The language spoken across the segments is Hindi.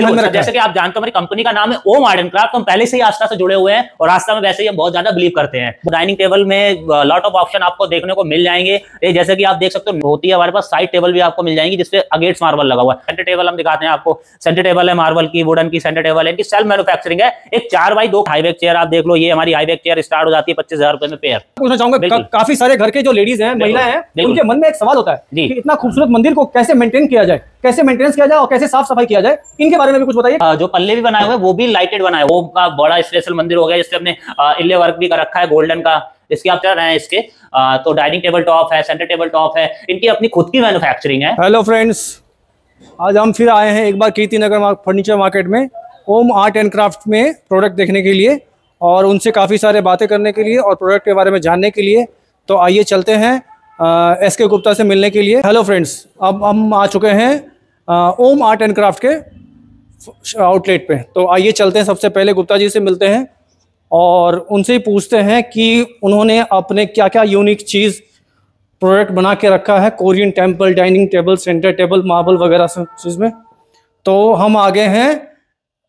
जैसे कि आप जानते हो हमारी कंपनी का नाम है ओम आर्ट एंड क्राफ्ट हम पहले से ही आस्था से जुड़े हुए हैं और आस्था में वैसे ही हम बहुत ज़्यादा बिलीव करते हैं। डाइनिंग टेबल में लॉट ऑफ़ ऑप्शन आपको देखने को मिल जाएँगे। जैसे कि आप देख सकते हो होती है हमारे पास साइड टेबल भी आपको मिल जाएँगी जिसपे अगेट्स मार्बल लगा हुआ है। सेंटर टेबल हम दिखाते हैं आपको। सेंटर टेबल है मार्बल की वुडन की सेंटर टेबल है। इनकी सेल्फ मैन्युफैक्चरिंग है। एक चार बाई दो हाईवेक चेयर आप देख लो ये हमारी हाईवेक चेयर स्टार्ट हो जाती है पच्चीस हज़ार रुपए में पेयर पूछना चाहूँगा काफ़ी सारे घर के जो लेडीज़ है महिला है। उनके मन में एक सवाल होता है इतना खूबसूरत मंदिर को कैसे मेंटेन किया जाए? कैसे मेंटेनेंस किया जाए और कैसे साफ़ सफ़ाई किया जाए इनके बारे में भी कुछ बताइए। जो पल्ले भी बनाए हुए वो भी लाइटेड बनाए वो का बड़ा स्पेशल मंदिर हो गया जिसपे हमने इल्ले वर्क भी कर रखा है गोल्डन का। इसके आप चल रहे हैं इसके। अ, तो डाइनिंग टेबल टॉप है सेंटर टेबल टॉप है। इनकी अपनी खुद की मैन्युफैक्चरिंग है। हेलो फ्रेंड्स आज हम फिर आए हैं एक बार कीर्ति नगर फर्नीचर मार्केट में ओम आर्ट एंड क्राफ्ट में प्रोडक्ट देखने के लिए और उनसे काफ़ी सारे बातें करने के लिए और प्रोडक्ट के बारे में जानने के लिए। तो आइए चलते हैं एस के गुप्ता से मिलने के लिए। हेलो फ्रेंड्स अब हम आ चुके हैं ओम आर्ट एंड क्राफ्ट के आउटलेट पे। तो आइए चलते हैं, सबसे पहले गुप्ता जी से मिलते हैं और उनसे ही पूछते हैं कि उन्होंने अपने क्या क्या यूनिक चीज़ प्रोडक्ट बना के रखा है Korean temple dining table centre table marble वगैरह सब चीज़ में। तो हम आ गए हैं।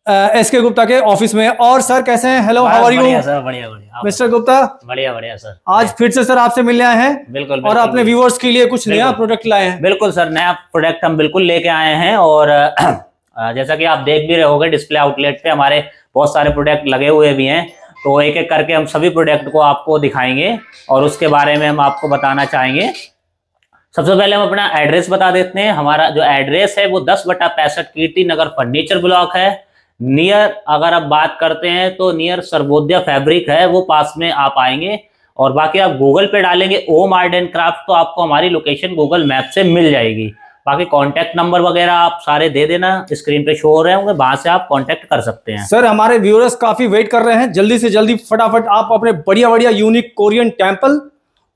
एस के गुप्ता के ऑफ़िस में। और सर कैसे हैं? हेलो हाउ आर यू बढ़िया सर बढ़िया बढ़िया। मिस्टर गुप्ता? बढ़िया बढ़िया सर। आज फिर से सर आपसे मिलने आए हैं बिल्कुल और अपने व्यूवर्स के लिए कुछ नया प्रोडक्ट लाए हैं। बिल्कुल सर नया प्रोडक्ट हम बिल्कुल लेके आए हैं और जैसा कि आप देख भी रहे होगे डिस्प्ले आउटलेट पे हमारे बहुत सारे प्रोडक्ट लगे हुए भी हैं। तो एक एक करके हम सभी प्रोडक्ट को आपको दिखाएँगे और उसके बारे में हम आपको बताना चाहेंगे। सबसे पहले हम अपना एड्रेस बता देते हैं। हमारा जो एड्रेस है वो दस बटा पैंसठ कीर्ति नगर फर्नीचर ब्लॉक है। नियर अगर आप बात करते हैं तो नियर सर्वोदय फैब्रिक है, वो पास में आप आएँगे और बाकी आप गूगल पे डालेंगे ओम आर्ट एंड क्राफ्ट तो आपको हमारी लोकेशन गूगल मैप से मिल जाएगी। बाकी कांटेक्ट नंबर वगैरह आप सारे दे देना स्क्रीन पे शो हो रहे होंगे, वहाँ से आप कांटेक्ट कर सकते हैं। सर हमारे व्यूअर्स काफ़ी वेट कर रहे हैं। जल्दी से जल्दी फटाफट आप अपने बढ़िया बढ़िया यूनिक कोरियन टेंपल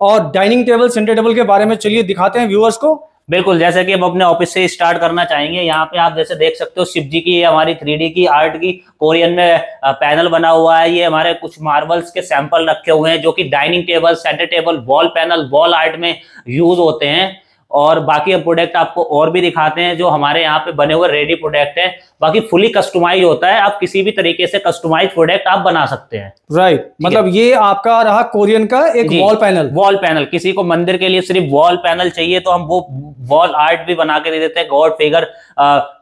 और डाइनिंग टेबल सेंटर टेबल के बारे में चलिए दिखाते हैं व्यूअर्स को। बिल्कुल, जैसे कि हम अपने ऑफ़िस से स्टार्ट करना चाहेंगे, यहाँ पे आप जैसे देख सकते हो शिव जी की, हमारी थ्री की आर्ट की, कोरियन में पैनल बना हुआ है। ये हमारे कुछ मार्बल्स के सैंपल रखे हुए हैं, जो कि dining table centre table wall panel wall art में यूज़ होते हैं। और बाकी हम प्रोडक्ट आपको और भी दिखाते हैं जो हमारे यहाँ पे बने हुए रेडी प्रोडक्ट है। बाकी फुली कस्टमाइज होता है। आप किसी भी तरीके से कस्टमाइज प्रोडक्ट आप बना सकते हैं। Right right. मतलब ये आपका रहा कोरियन का एक वॉल पैनल वॉल पैनल किसी को मंदिर के लिए सिर्फ़ वॉल पैनल चाहिए तो हम वो वॉल आर्ट भी बना के दे देते हैं। गॉड फिगर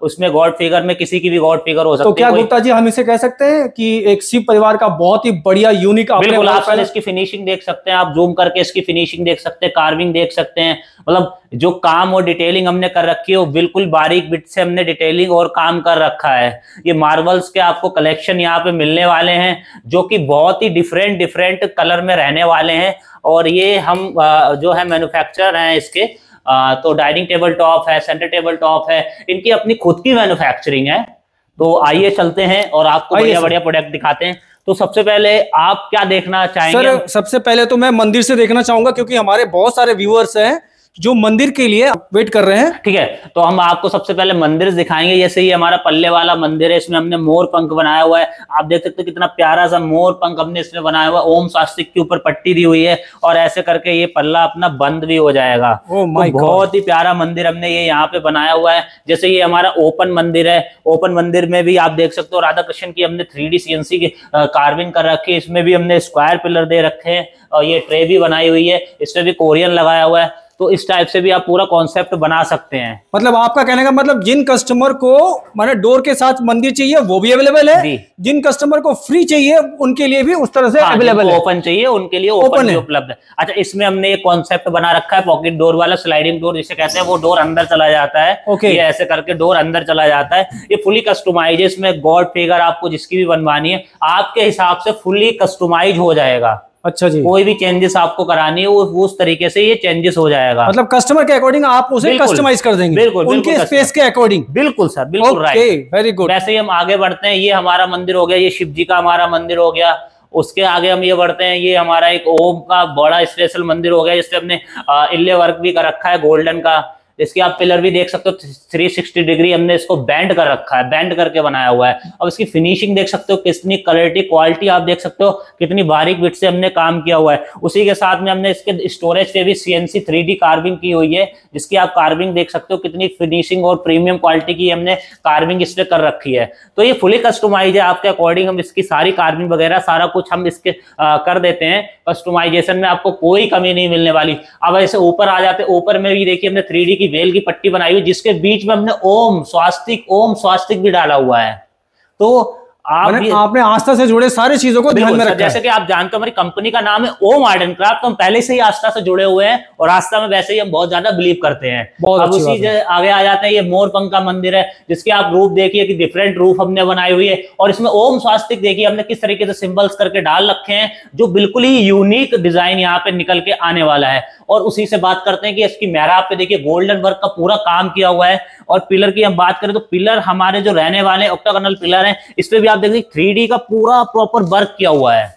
उसमें गॉड फिगर में किसी की भी गॉड फिगर हो तो सकती क्या है कोई- गुप्ता जी हम इसे कह सकते हैं कि एक शिव परिवार का बहुत ही बढ़िया यूनिक बिल्कुल आप इसकी फिनिशिंग देख सकते हैं। आप जूम करके इसकी फिनिशिंग देख सकते हैं कार्विंग देख सकते हैं। मतलब जो काम और डिटेलिंग हमने कर रखी है वो बिल्कुल बारीक बिट से हमने डिटेलिंग और काम कर रखा है। ये मार्बल्स के आपको कलेक्शन यहाँ पे मिलने वाले हैं जो कि बहुत ही डिफरेंट डिफरेंट कलर में रहने वाले हैं। और ये हम जो है मैन्युफैक्चरर हैं इसके तो डाइनिंग टेबल टॉप है सेंटर टेबल टॉप है इनकी अपनी खुद की मैन्युफैक्चरिंग है। तो आइए चलते हैं और आपको बढ़िया बढ़िया प्रोडक्ट दिखाते हैं। तो सबसे पहले आप क्या देखना चाहेंगे? सर सबसे पहले तो मैं मंदिर से देखना चाहूँगा क्योंकि हमारे बहुत सारे व्यूअर्स हैं। जो मंदिर के लिए वेट कर रहे हैं। ठीक है तो हम आपको सबसे पहले मंदिर दिखाएँगे। जैसे ये हमारा पल्ले वाला मंदिर है इसमें हमने मोर पंख बनाया हुआ है। आप देख सकते हो कितना प्यारा सा मोर पंख हमने इसमें बनाया हुआ है। ओम स्वास्तिक के ऊपर पट्टी दी हुई है और ऐसे करके ये पल्ला अपना बंद भी हो जाएगा। Oh तो बहुत ही प्यारा मंदिर हमने ये यहाँ पे बनाया हुआ है। जैसे ये हमारा ओपन मंदिर है ओपन मंदिर में भी आप देख सकते हो राधा कृष्ण की हमने थ्री डी सीएनसी की कार्विंग कर रखी है। इसमें भी हमने स्क्वायर पिलर दे रखे हैं और ये ट्रे भी बनाई हुई है। इसमें भी कोरियन लगाया हुआ है। तो इस टाइप से भी आप पूरा कॉन्सेप्ट बना सकते हैं। मतलब आपका कहने का मतलब जिन कस्टमर को माने डोर के साथ मंदिर चाहिए वो भी अवेलेबल है। जिन कस्टमर को फ्री चाहिए उनके लिए भी उस तरह से अवेलेबल है। ओपन चाहिए उनके लिए ओपन भी है। उपलब्ध है। अच्छा इसमें हमने एक कॉन्सेप्ट बना रखा है पॉकेट डोर वाला स्लाइडिंग डोर जिसे कहते हैं वो डोर अंदर चला जाता है। Okay. ये ऐसे करके डोर अंदर चला जाता है। ये फुली कस्टमाइज है इसमें गॉड फिगर आपको जिसकी भी बनवानी है आपके हिसाब से फुली कस्टमाइज हो जाएगा। अच्छा जी। कोई भी चेंजेस आपको करानी है वो उस तरीके से ये चेंजेस हो जाएगा। मतलब कस्टमर के अकॉर्डिंग आप उसे कस्टमाइज कर देंगे। बिल्कुल, उनके स्पेस के अकॉर्डिंग बिल्कुल सर बिल्कुल राइट वेरी गुड वैसे ही हम आगे बढ़ते हैं ये हमारा मंदिर हो गया ये शिव जी का हमारा मंदिर हो गया। उसके आगे हम ये बढ़ते हैं ये हमारा एक ओम का बड़ा स्पेशल मंदिर हो गया जिसपे हमने इल्ले वर्क भी कर रखा है गोल्डन का। इसकी आप पिलर भी देख सकते हो 360 डिग्री हमने इसको बैंड कर रखा है बैंड करके बनाया हुआ है। अब इसकी फिनिशिंग देख सकते हो, कितनी क्वालिटी क्वालिटी आप देख सकते हो, कितनी बारीक बिट से हमने काम किया हुआ है। उसी के साथ में हमने इसके स्टोरेज पे भी सीएनसी 3D कार्विंग की हुई है, जिसकी आप कार्विंग देख सकते हो, कितनी फिनिशिंग और प्रीमियम क्वालिटी की हमने कार्विंग इस पे कर रखी है। तो ये फुली कस्टमाइज है, आपके अकॉर्डिंग हम इसकी सारी कार्विंग वगैरह, सारा कुछ हम इसके कर देते हैं। कस्टमाइजेशन में आपको कोई कमी नहीं मिलने वाली। अब ऐसे ऊपर आ जाते, ऊपर में भी देखिए हमने थ्री की वेल की पट्टी बनाई हुई, जिसके बीच में हमने ओम, स्वास्तिक ओम, स्वास्तिक भी डाला हुआ है। तो आप आपने आस्था से जुड़े सारे चीज़ों को ध्यान में रखा जैसे कि आप जानते हो हमारी कंपनी का नाम है ओम आर्ट एंड क्राफ्ट। तो हम पहले से ही आस्था से जुड़े हुए हैं और आस्था में वैसे ही हम बहुत ज़्यादा बिलीव करते हैं। अब उसी आगे आ जाते हैं ये मोर पंख का मंदिर है जिसके आप रूप देखिए कि डिफरेंट रूप हमने बनाई हुई है। और इसमें ओम स्वास्तिक देखिए हमने किस तरीके से सिंबल्स करके डाल रखे हैं जो बिल्कुल ही यूनिक डिज़ाइन यहाँ पे निकल के आने वाला है। और उसी से बात करते हैं कि इसकी मेहराब पे देखिए गोल्डन वर्क का पूरा काम किया हुआ है। और पिलर की हम बात करें तो पिलर हमारे जो रहने वाले ऑक्टागोनल पिलर हैं, इस पे भी आप देखिए थ्री का पूरा प्रॉपर वर्क किया हुआ है।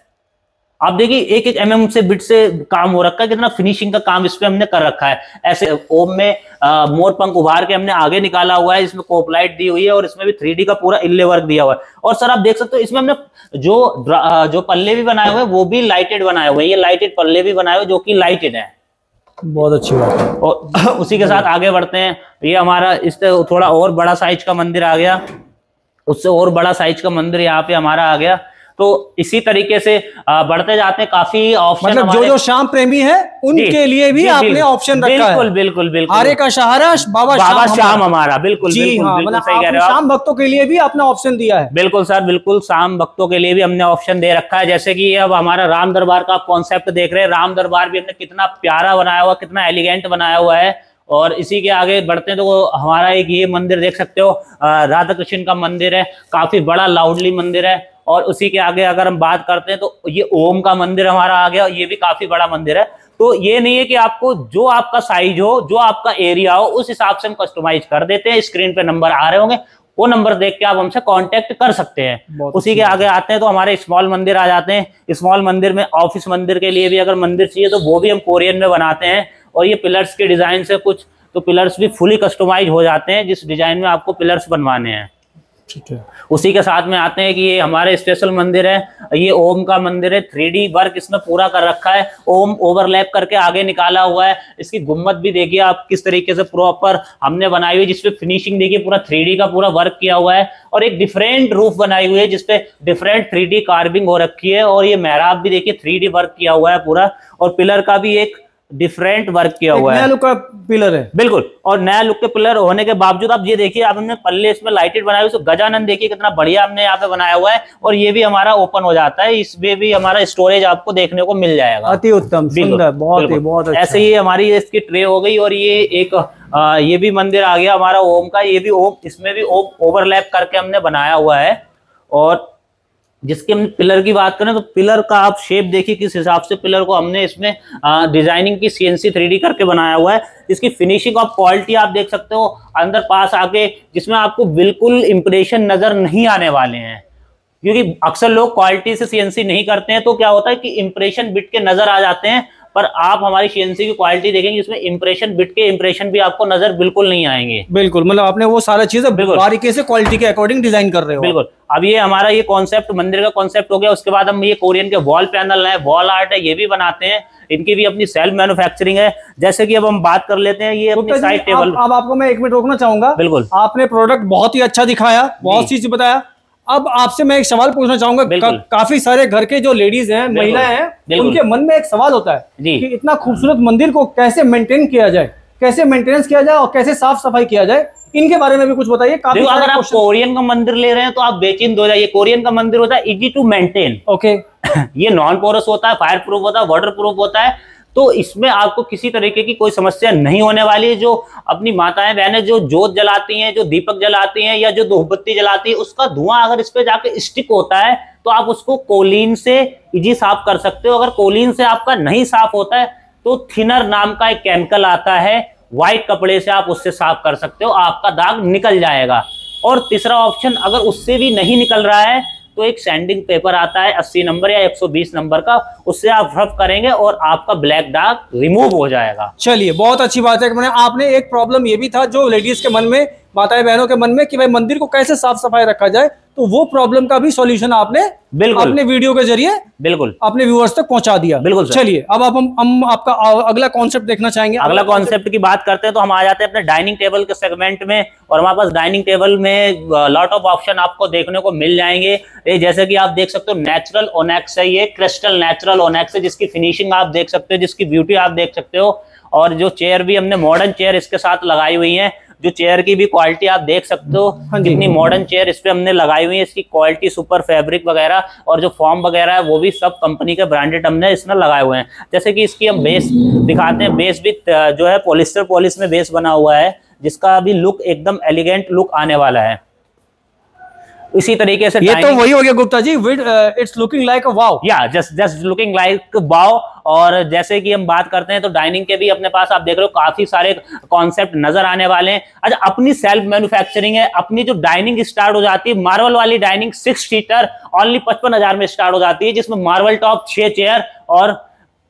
आप देखिए एक एक एम mm से बिट से काम हो रखा है, कितना फिनिशिंग का काम इस पे हमने कर रखा है। ऐसे ओम में मोर पंख उभार के हमने आगे निकाला हुआ है, इसमें कोपलाइट दी हुई है और इसमें भी थ्री का पूरा इल्ले वर्क दिया हुआ है। और सर, आप देख सकते हो, इसमें हमने जो जो पल्ले भी बनाए हुए हैं, वो भी लाइटेड बनाए हुए हैं। ये लाइटेड पल्ले भी बनाए हुए जो कि लाइटेड है। बहुत अच्छी बात है। और उसी के साथ आगे बढ़ते हैं। ये हमारा इससे थोड़ा और बड़ा साइज़ का मंदिर आ गया। उससे और बड़ा साइज़ का मंदिर यहाँ पे हमारा आ गया। तो इसी तरीके से बढ़ते जाते हैं। काफ़ी ऑप्शन मतलब जो जो शाम प्रेमी है उनके लिए भी आपने ऑप्शन रखा बिल्कुल है। बिल्कुल बिल्कुल आरे का सहारा बाबा बाबा शाम हमारा। बिल्कुल हाँ हो शाम भक्तों के लिए भी आपने ऑप्शन दिया है। बिल्कुल सर बिल्कुल शाम भक्तों के लिए भी हमने ऑप्शन दे रखा है। जैसे कि अब हमारा राम दरबार का कॉन्सेप्ट देख रहे हैं। राम दरबार भी हमने कितना प्यारा बनाया हुआ कितना एलिगेंट बनाया हुआ है। और इसी के आगे बढ़ते हैं तो हमारा एक ये मंदिर देख सकते हो राधा कृष्ण का मंदिर है। काफ़ी बड़ा लाउडली मंदिर है। और उसी के आगे अगर हम बात करते हैं तो ये ओम का मंदिर हमारा आ गया ये भी काफ़ी बड़ा मंदिर है। तो ये नहीं है कि आपको जो आपका साइज़ हो जो आपका एरिया हो उस हिसाब से हम कस्टमाइज कर देते हैं। स्क्रीन पे नंबर आ रहे होंगे वो नंबर देख के आप हमसे कांटेक्ट कर सकते हैं। उसी के आगे आते हैं तो हमारे स्मॉल मंदिर आ जाते हैं। स्मॉल मंदिर में ऑफ़िस मंदिर के लिए भी अगर मंदिर चाहिए तो वो भी हम कोरियन में बनाते हैं। और ये पिलर्स के डिज़ाइन से कुछ तो पिलर्स भी फुली कस्टमाइज हो जाते हैं जिस डिज़ाइन में आपको पिलर्स बनवाने हैं। ठीक है। उसी के साथ में आते हैं कि ये हमारे स्पेशल मंदिर है, ये ओम का मंदिर है थ्री वर्क इसमें पूरा कर रखा है, ओम ओवरलैप करके आगे निकाला हुआ है। इसकी गुम्मत भी देखिए आप किस तरीके से प्रॉपर हमने बनाई हुई जिसपे फिनिशिंग देखिए पूरा थ्री का पूरा वर्क किया हुआ है और एक डिफरेंट रूफ बनाई हुई है, जिसपे डिफरेंट थ्री कार्विंग हो रखी है और ये मेहराब भी देखिए थ्री वर्क किया हुआ है पूरा। और पिलर का भी एक डिफरेंट वर्क किया हुआ है। नया लुक का पिलर है। बिल्कुल और नया लुक के पिलर होने के बावजूद आप ये देखिए आप हमने पल्ले इसमें लाइटेड बनाए हुए गजानंद देखिए कितना बढ़िया हमने यहाँ पे बनाया हुआ है और ये भी हमारा ओपन हो जाता है इसमें भी हमारा स्टोरेज आपको देखने को मिल जाएगा। अति उत्तम सुंदर बहुत ही बहुत अच्छा। ऐसे ही हमारी इसकी ट्रे हो गई और ये एक आ, ये भी मंदिर आ गया हमारा ओम का ये भी ओम इसमें भी ओम ओवरलैप करके हमने बनाया हुआ है और जिसके हम पिलर की बात करें तो पिलर का आप शेप देखिए, किस हिसाब से पिलर को हमने इसमें डिज़ाइनिंग की सीएनसी थ्री करके बनाया हुआ है। इसकी फिनिशिंग और क्वालिटी आप देख सकते हो, अंदर पास आके, जिसमें आपको बिल्कुल इंप्रेशन नज़र नहीं आने वाले हैं। क्योंकि अक्सर लोग क्वालिटी से सीएनसी नहीं करते हैं तो क्या होता है कि इंप्रेशन बिट के नज़र आ जाते हैं पर आप हमारी सीएनसी की क्वालिटी देखेंगे इसमें इंप्रेशन बिट के इंप्रेशन भी आपको नज़र बिल्कुल नहीं आएँगे। बिल्कुल मतलब आपने वो सारा चीज़ें बारीकी से क्वालिटी के अकॉर्डिंग डिज़ाइन कर रहे हो। बिल्कुल। अब ये हमारा ये कॉन्सेप्ट मंदिर का कॉन्सेप्ट हो गया उसके बाद हम ये कोरियन के वॉल पैनल है वॉल आर्ट है ये भी बनाते हैं। इनकी भी अपनी सेल्फ मैन्युफैक्चरिंग है। जैसे कि अब हम बात कर लेते हैं ये अपनी साइड टेबल अब आपको मैं एक मिनट रोकना चाहूँगा। बिल्कुल। आपने प्रोडक्ट बहुत ही अच्छा दिखाया बहुत चीज़ बताया। अब आपसे मैं एक सवाल पूछना चाहूँगा का, काफ़ी सारे घर के जो लेडीज़ हैं महिलाएँ हैं उनके मन में एक सवाल होता है कि इतना खूबसूरत मंदिर को कैसे मेंटेन किया जाए कैसे मेंटेनेंस किया जाए और कैसे साफ़ सफ़ाई किया जाए इनके बारे में भी कुछ बताइए। काफ़ी अगर आप कोरियन का मंदिर ले रहे हैं तो आप बेचिंद हो जाइए। कोरियन का मंदिर होता है इजी टू मेंटेन ओके ये नॉन पोरस होता है फायर प्रूफ होता है वाटर प्रूफ होता है। तो इसमें आपको किसी तरीके की कोई समस्या नहीं होने वाली है जो अपनी माताएँ, बहनें जो जोत जलाती हैं, जो दीपक जलाती हैं या जो धूपबत्ती जलाती है, उसका धुआँ अगर इस पर जाके स्टिक होता है तो आप उसको कोलिन से इजी साफ़ कर सकते हो। अगर कोलिन से आपका नहीं साफ़ होता है तो थिनर नाम का एक केमिकल आता है, व्हाइट कपड़े से आप उससे साफ़ कर सकते हो, आपका दाग निकल जाएगा। और तीसरा ऑप्शन, अगर उससे भी नहीं निकल रहा है तो एक सेंडिंग पेपर आता है 80 नंबर या 120 नंबर का, उससे आप रफ करेंगे और आपका ब्लैक डार्क रिमूव हो जाएगा। चलिए, बहुत अच्छी बात है आपने एक प्रॉब्लम ये भी था जो लेडीज़ के मन में माताएँ बहनों के मन में कि भाई मंदिर को कैसे साफ़ सफ़ाई रखा जाए तो वो प्रॉब्लम का भी सॉल्यूशन आपने बिल्कुल। अपने वीडियो के ज़रिए बिल्कुल। अपने व्यूअर्स तक पहुँचा दिया। बिल्कुल चलिए अब आप हम, हम आपका अगला कॉन्सेप्ट देखना चाहेंगे। अगला कॉन्सेप्ट की बात करते हैं तो हम आ जाते हैं अपने डाइनिंग टेबल के सेगमेंट में और हमारे पास डाइनिंग टेबल में लॉट ऑफ़ ऑप्शन आपको देखने को मिल जाएँगे। ये जैसे कि आप देख सकते हो नेचुरल ओनेक्स है ये क्रिस्टल नेचुरल ओनेक्स है जिसकी फिनिशिंग आप देख सकते हो जिसकी ब्यूटी आप देख सकते हो और जो चेयर भी हमने मॉडर्न चेयर इसके साथ लगाई हुई है जो चेयर की भी क्वालिटी आप देख सकते हो हाँ कितनी मॉडर्न चेयर इस पर हमने लगाई हुई है इसकी क्वालिटी सुपर फैब्रिक वगैरह और जो फॉर्म वगैरह है वो भी सब कंपनी के ब्रांडेड हमने इसमें लगाए हुए हैं। जैसे कि इसकी हम बेस दिखाते हैं बेस भी जो है पॉलिस्टर पॉलिस में बेस बना हुआ है जिसका भी लुक एकदम एलिगेंट लुक आने वाला है। इसी तरीके से ये तो वही हो गया Gupta ji it's looking like wow yeah just just looking like बाव और जैसे कि हम बात करते हैं तो डाइनिंग के भी अपने पास आप देख रहे हो काफ़ी सारे कॉन्सेप्ट नज़र आने वाले हैं। अच्छा अपनी सेल्फ मैन्युफैक्चरिंग है अपनी जो डाइनिंग स्टार्ट हो जाती है मार्बल वाली डाइनिंग सिक्स सीटर ओनली पचपन हज़ार में स्टार्ट हो जाती है जिसमें मार्बल टॉप छह चेयर और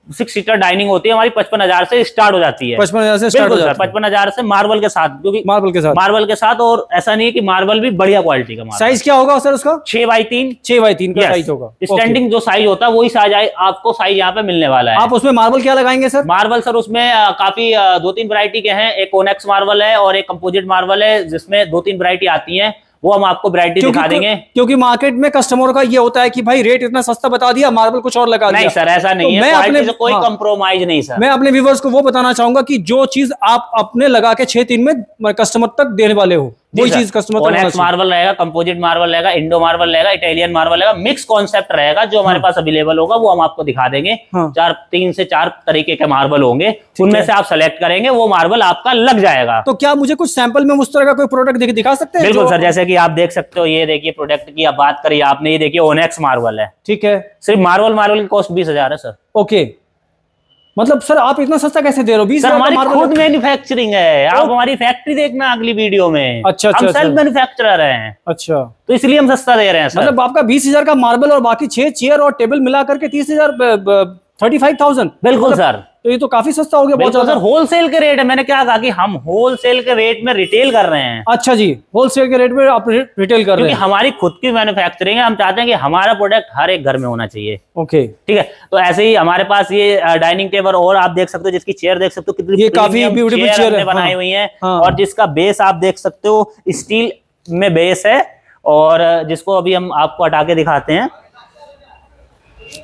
सिक्स सीटर डाइनिंग होती है हमारी पचपन हज़ार से स्टार्ट हो जाती है। पचपन हज़ार से स्टार्ट हो जाता है। पचपन हज़ार से मार्बल के साथ क्योंकि मार्बल के साथ। मार्बल के साथ और ऐसा नहीं है कि मार्बल भी बढ़िया क्वालिटी का साइज़ क्या होगा सर उसका? छह बाई तीन। छह बाई तीन का साइज़ होगा। स्टैंडिंग जो साइज़ होता है वही साइज़ आपको साइज़ यहाँ पे मिलने वाला है। आप उसमें मार्बल क्या लगाएँगे सर? मार्बल सर उसमें काफ़ी दो तीन वरायटी के हैं। एक ओनेक्स मार्बल है और एक कंपोजिट मार्बल है जिसमें दो तीन वरायटी आती हैं। वो हम आपको वैरायटी दिखा देंगे क्योंकि मार्केट में कस्टमर का ये होता है कि भाई रेट इतना सस्ता बता दिया मार्बल कुछ और लगा नहीं दिया। सर ऐसा नहीं तो है। मैं अपने- से कोई हाँ। कंप्रोमाइज नहीं सर। मैं अपने व्यूवर्स को वो बताना चाहूँगा कि जो चीज़ आप अपने लगा के छह तीन में कस्टमर तक देने वाले हो वही चीज़ कस्टमर मार्बल रहेगा कंपोजिट मार्बल रहेगा इंडो मार्बल रहेगा इटालियन मार्बल रहेगा मिक्स कॉन्सेप्ट रहेगा जो हमारे पास अवेलेबल होगा वो हम आपको दिखा देंगे। हाँ। चार तीन से चार तरीके के मार्बल होंगे। उनमें से आप सेलेक्ट करेंगे वो मार्बल आपका लग जाएगा। तो क्या मुझे कुछ सैंपल में उस तरह का कोई प्रोडक्ट दिख, दिखा सकते हैं बिल्कुल सर जैसे कि आप देख सकते हो ये देखिए प्रोडक्ट की आप बात करिए आपने ये देखिए ओनेक्स मार्बल है। ठीक है। सिर्फ़ मार्बल मार्बल की कॉस्ट बीस हज़ार है सर। ओके मतलब सर आप इतना सस्ता कैसे दे रहे हो? बीस हमारी खुद मैन्युफैक्चरिंग है। आप हमारी फैक्ट्री देखना अगली वीडियो में। अच्छा, अच्छा, हम अच्छा। सेल्फ मैन्युफैक्चरर हैं। अच्छा। तो इसलिए हम सस्ता दे रहे हैं सर। मतलब आपका बीस हज़ार का मार्बल और बाकी छह चेयर और टेबल मिला करके तीस हज़ार थर्टी फाइव थाउज़ेंड। बिल्कुल सर। तो ये तो काफ़ी सस्ता हो गया बहुत ज़्यादा। होलसेल के रेट है। मैंने क्या कहा कि हम होलसेल के रेट में रिटेल कर रहे हैं। अच्छा जी होलसेल के रेट में आप रिटेल कर रहे क्योंकि हैं। हमारी खुद की मैन्युफैक्चरिंग है हम चाहते हैं कि हमारा प्रोडक्ट हर एक घर में होना चाहिए। ओके ठीक है? तो ऐसे ही हमारे पास ये डाइनिंग टेबल और आप देख सकते हो जिसकी चेयर देख सकते हो कितनी काफ़ी chair हमने है, बनाई। हुई है। हाँ। और जिसका बेस आप देख सकते हो स्टील में बेस है। और जिसको अभी हम आपको हटा के दिखाते हैं।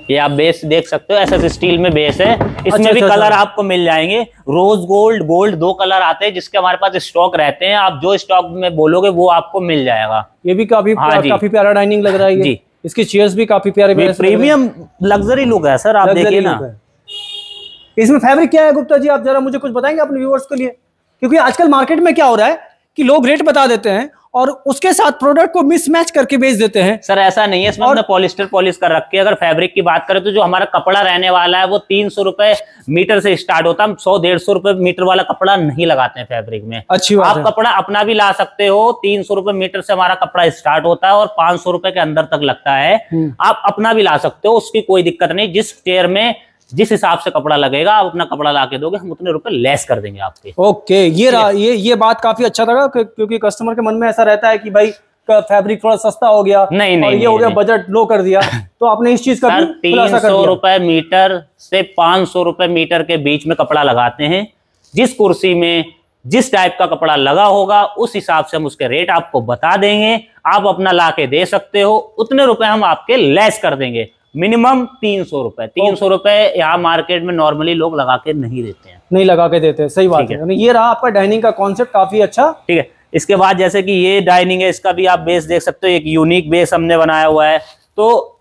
ये आप बेस देख सकते हो ऐसा स्टील में बेस है। इसमें अच्छा, भी अच्छा, कलर अच्छा। आपको मिल जाएँगे। रोज गोल्ड गोल्ड दो कलर आते हैं जिसके हमारे पास स्टॉक रहते हैं। आप जो स्टॉक में बोलोगे वो आपको मिल जाएगा। ये भी काफ़ी हाँ। काफ़ी प्यारा डाइनिंग लग रहा है जी। इसकी चेयर्स भी काफ़ी प्यारे हैं। प्रीमियम लग्जरी लुक है सर आप देखिए ना। इसमें फैब्रिक क्या है गुप्ता जी? आप जरा मुझे कुछ बताएँगे अपने व्यूवर्स के लिए? क्योंकि आजकल मार्केट में क्या हो रहा है कि लोग रेट बता देते हैं और उसके साथ प्रोडक्ट को मिसमैच करके बेच देते हैं। सर ऐसा नहीं है इसमें हमने पॉलिस्टर पॉलिश कर रखी है। अगर फैब्रिक की बात करें तो जो हमारा कपड़ा रहने वाला है वो तीन सौ रुपए मीटर से स्टार्ट होता है। सौ डेढ़ सौ रुपए मीटर वाला कपड़ा नहीं लगाते हैं फैब्रिक में। अच्छी बात आप है। कपड़ा अपना भी ला सकते हो तीन सौ रुपए मीटर से हमारा कपड़ा स्टार्ट होता है और पाँच सौ रुपए के अंदर तक लगता है। हम्म। आप अपना भी ला सकते हो उसकी कोई दिक्कत नहीं। जिस चेयर में जिस हिसाब से कपड़ा लगेगा आप अपना कपड़ा ला के दोगे हम उतने रुपए लेस कर देंगे आपके। ओके ये ये ये बात काफ़ी अच्छा लगा क्योंकि कस्टमर के मन में ऐसा रहता है कि भाई का फैब्रिक थोड़ा सस्ता हो गया नहीं, नहीं, और ये हो गया बजट लो कर दिया तो आपने इस चीज़ का तीन सौ रुपए मीटर से पाँच सौ रुपए मीटर के बीच में कपड़ा लगाते हैं। जिस कुर्सी में जिस टाइप का कपड़ा लगा होगा उस हिसाब से हम उसके रेट आपको बता देंगे। आप अपना ला के दे सकते हो उतने रुपए हम आपके लेस कर देंगे। मिनिमम तीन सौ रुपए। तीन सौ रुपए यहाँ मार्केट में नॉर्मली लोग लगा के नहीं देते हैं। नहीं लगा के देते सही बात है। ये रहा आपका डाइनिंग का कॉन्सेप्ट काफ़ी अच्छा। ठीक है इसके बाद जैसे कि ये डाइनिंग है इसका भी आप बेस देख सकते हो एक यूनिक बेस हमने बनाया हुआ है। तो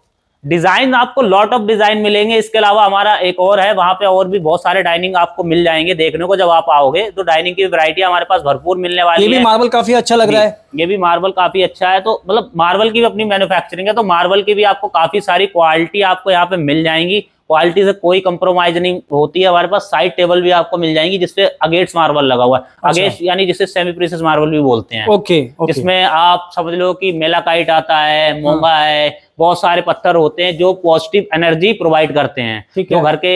डिज़ाइन आपको लॉट ऑफ़ डिज़ाइन मिलेंगे। इसके अलावा हमारा एक और है वहाँ पे और भी बहुत सारे डाइनिंग आपको मिल जाएँगे देखने को जब आप आओगे तो डाइनिंग की वैरायटी हमारे पास भरपूर मिलने वाली ये भी है। मार्बल काफ़ी अच्छा लग रहा है। ये भी मार्बल काफ़ी अच्छा है। तो मतलब मार्बल की भी अपनी मैन्युफैक्चरिंग है तो मार्बल की भी आपको काफ़ी सारी क्वालिटी आपको यहाँ पे मिल जाएँगी। क्वालिटी से कोई कंप्रोमाइज नहीं होती है। हमारे पास साइड टेबल भी आपको मिल जाएँगी जिसपे अगेट्स मार्बल लगा हुआ है। अच्छा। अगेट्स यानी जिसे सेमी प्रीसियस मार्बल भी बोलते हैं। Okay okay. जिसमें आप समझ लो कि मेलाकाइट आता है मोंगा है बहुत सारे पत्थर होते हैं जो पॉजिटिव एनर्जी प्रोवाइड करते हैं। जो घर के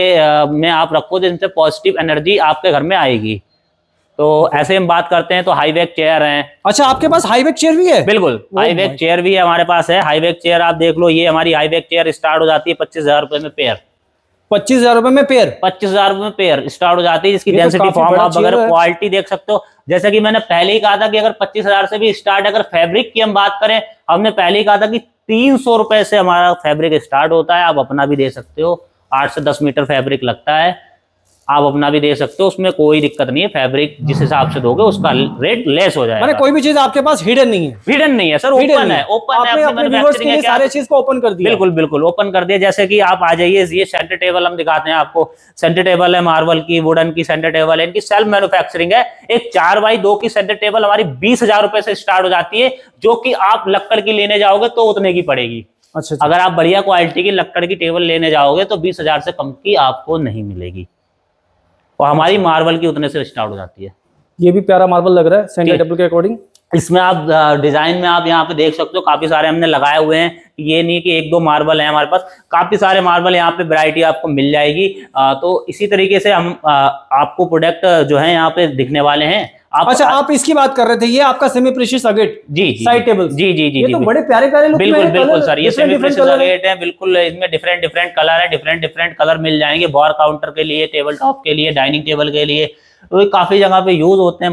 में आप रखो जिनसे पॉजिटिव एनर्जी आपके घर में आएगी। तो ऐसे हम बात करते हैं तो हाई बैक चेयर हैं। अच्छा आपके पास हाई बैक चेयर भी है? बिल्कुल हाई बैक चेयर भी है हमारे पास है। हाई बैक चेयर आप देख लो ये हमारी हाई बैक चेयर स्टार्ट हो जाती है पच्चीस हज़ार रुपए में पेयर पच्चीस हज़ार रुपए में पेयर पच्चीस हज़ार रुपए में पेयर स्टार्ट हो जाती है जिसकी ये तो डेंसिटी फॉर्म आप अगर क्वालिटी देख सकते हो। जैसे कि मैंने पहले ही कहा था कि अगर पच्चीस हज़ार से भी स्टार्ट अगर फैब्रिक की हम बात करें हमने पहले ही कहा था कि तीन सौ रुपए से हमारा फैब्रिक स्टार्ट होता है। आप अपना भी दे सकते हो। आठ से दस मीटर फैब्रिक लगता है। आप अपना भी दे सकते हो उसमें कोई दिक्कत नहीं है फैब्रिक जिस हिसाब से दोगे उसका रेट लेस हो मैंने जाएगा कोई भी चीज़ आपके पास हिडन नहीं है। हिडन नहीं है सर ओपन है ओपन है अपने है सारे चीज़ को ओपन कर दिया। बिल्कुल बिल्कुल ओपन कर दिया। जैसे कि आप आ जाइए ये सेंटर टेबल हम दिखाते हैं आपको। सेंटर टेबल है मार्बल की वुडन की सेंटर टेबल है इनकी सेल्फ मैन्युफैक्चरिंग है। एक चार बाई दो की सेंटर टेबल हमारी बीस हज़ार रुपए से स्टार्ट हो जाती है जो कि आप लक्कड़ की लेने जाओगे तो उतने की पड़ेगी। अच्छा अच्छा। अगर आप बढ़िया क्वालिटी की लक्कड़ की टेबल लेने जाओगे तो बीस हज़ार से कम की आपको नहीं मिलेगी। और हमारी मार्बल की उतने से स्टार्ट हो जाती है। ये भी प्यारा मार्बल लग रहा है सेंटर। टेबल के अकॉर्डिंग इसमें आप डिज़ाइन में आप यहाँ पे देख सकते हो काफ़ी सारे हमने लगाए हुए हैं। ये नहीं कि एक दो मार्बल है हमारे पास काफ़ी सारे मार्बल यहाँ पे वैरायटी आपको मिल जाएगी। अ, तो इसी तरीके से हम अ, आपको प्रोडक्ट जो है यहाँ पे दिखने वाले हैं। आप अच्छा आप इसकी बात कर रहे थे ये आपका सेमी प्रीशियस अगेट जी साइड टेबल जी जी जी तो बड़े प्यारे प्यारे लुक बिल्कुल बिल्कुल सर ये सेमी डिफरेंट प्रेशर गेट है। बिल्कुल इसमें डिफरेंट डिफरेंट कलर है डिफरेंट डिफरेंट कलर मिल जाएँगे। बॉर काउंटर के लिए टेबल टॉप के लिए डाइनिंग टेबल के लिए। तो ये काफ़ी जगह पे यूज़ होते हैं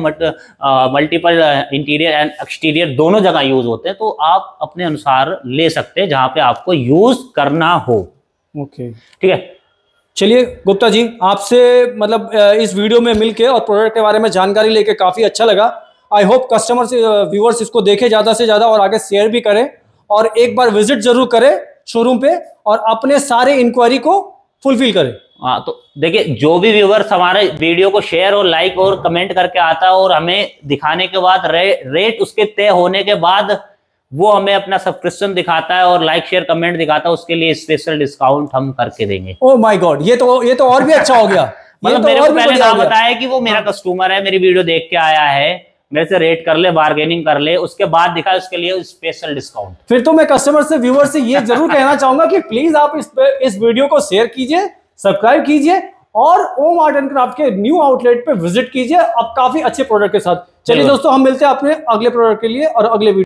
मल्टीपल इंटीरियर एंड एक्सटीरियर दोनों जगह यूज़ होते हैं तो आप अपने अनुसार ले सकते हैं जहाँ पे आपको यूज़ करना हो। ओके ठीक है? चलिए गुप्ता जी आपसे मतलब इस वीडियो में मिलके और प्रोडक्ट के बारे में जानकारी लेके काफ़ी अच्छा लगा। आई होप कस्टमर्स व्यूअर्स इसको देखें ज़्यादा से ज़्यादा और आगे शेयर भी करें और एक बार विज़िट ज़रूर करें शोरूम पे और अपने सारे इंक्वायरी को फुलफिल करें। हाँ तो देखिए जो भी व्यूवर्स हमारे वीडियो को शेयर और लाइक और कमेंट करके आता है और हमें दिखाने के बाद रे, रेट उसके तय होने के बाद वो हमें अपना सब्सक्रिप्शन दिखाता है और लाइक शेयर कमेंट दिखाता है उसके लिए स्पेशल डिस्काउंट हम करके देंगे। ओ माय गॉड ये तो ये तो और भी अच्छा हो गया। मतलब तो मेरे को पहले ना बताया कि वो मेरा कस्टमर है मेरी वीडियो देख के आया है मेरे से रेट कर ले बार्गेनिंग कर ले उसके बाद दिखा उसके लिए स्पेशल डिस्काउंट फिर तो मैं कस्टमर से व्यूअर से ये ज़रूर कहना चाहूँगा कि प्लीज़ आप इस इस वीडियो को शेयर कीजिए सब्सक्राइब कीजिए और ओम आर्ट एंड क्राफ्ट के न्यू आउटलेट पे विज़िट कीजिए। अब काफ़ी अच्छे प्रोडक्ट के साथ। चलिए दोस्तों हम मिलते हैं अपने अगले प्रोडक्ट के लिए और अगले वीडियो